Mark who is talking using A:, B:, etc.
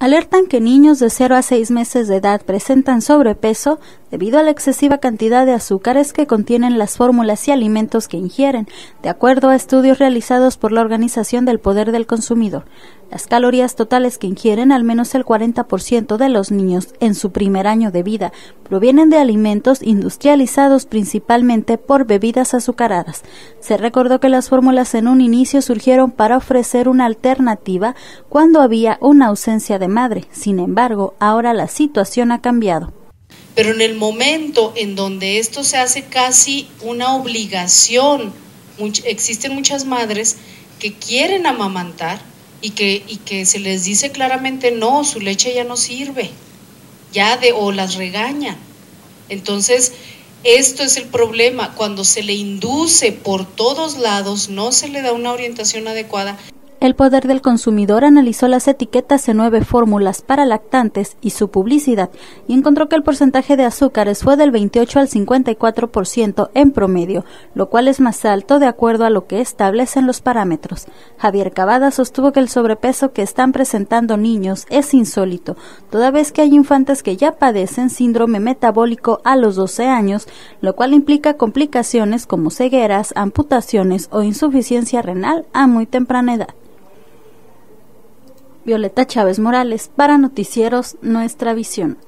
A: alertan que niños de 0 a 6 meses de edad presentan sobrepeso debido a la excesiva cantidad de azúcares que contienen las fórmulas y alimentos que ingieren, de acuerdo a estudios realizados por la Organización del Poder del Consumidor. Las calorías totales que ingieren al menos el 40% de los niños en su primer año de vida provienen de alimentos industrializados principalmente por bebidas azucaradas. Se recordó que las fórmulas en un inicio surgieron para ofrecer una alternativa cuando había una ausencia de madre. Sin embargo, ahora la situación ha cambiado.
B: Pero en el momento en donde esto se hace casi una obligación, existen muchas madres que quieren amamantar, y que, y que se les dice claramente no, su leche ya no sirve, ya de o las regaña. Entonces, esto es el problema, cuando se le induce por todos lados, no se le da una orientación adecuada,
A: el Poder del Consumidor analizó las etiquetas en nueve fórmulas para lactantes y su publicidad y encontró que el porcentaje de azúcares fue del 28 al 54% en promedio, lo cual es más alto de acuerdo a lo que establecen los parámetros. Javier Cavada sostuvo que el sobrepeso que están presentando niños es insólito, toda vez que hay infantes que ya padecen síndrome metabólico a los 12 años, lo cual implica complicaciones como cegueras, amputaciones o insuficiencia renal a muy temprana edad. Violeta Chávez Morales para Noticieros Nuestra Visión.